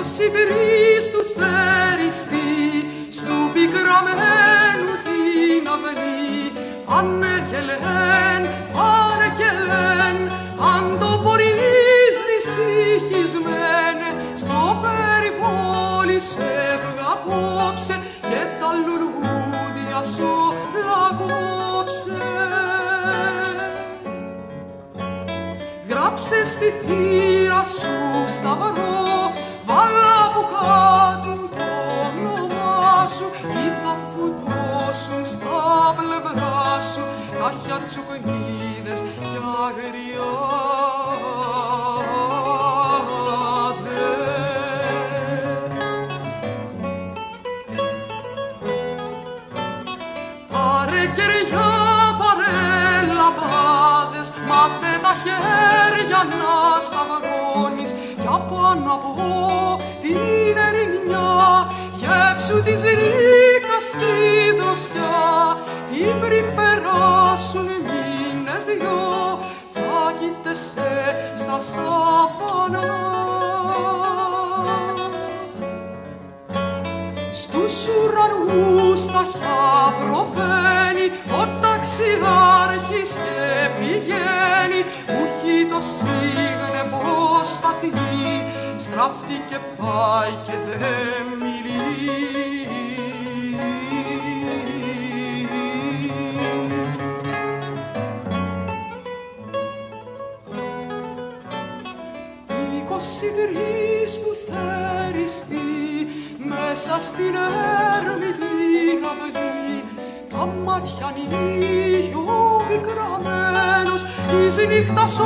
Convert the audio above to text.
τρεις του θεριστή στου πικραμένου την αυλή. Πάνε και λένε, πάνε και λένε αν το μπορείς δυστυχισμένε στο περιβόλι σε έβγα απόψε και τα λουλούδια σου λαγόψε. Γράψε στη θύρα σου σταυρό φουντώσουν στα πλευρά σου τα χιατσουκνίδες και αγριάδες. Πάρε κεριά, πάρε λαμπάδες, μάθε τα χέρια να σταυρώνεις κι απάνω από την ερημιά γέψου της νύχτας στη δροσιά τι πριν περάσουν μήνες δυο θα κοίτεσαι στα σαφανά στους ουρανούς τα χιά προβαίνει ο ταξιδάρχης και πηγαίνει. Που έχει το σύγνεβο σπαθί στράφτει και πάει και δεν Είκοσι τρεις του θεριστή μέσα στην έρμη την αυλή τα μάτια ανοίγει πικραμένος της νύχτας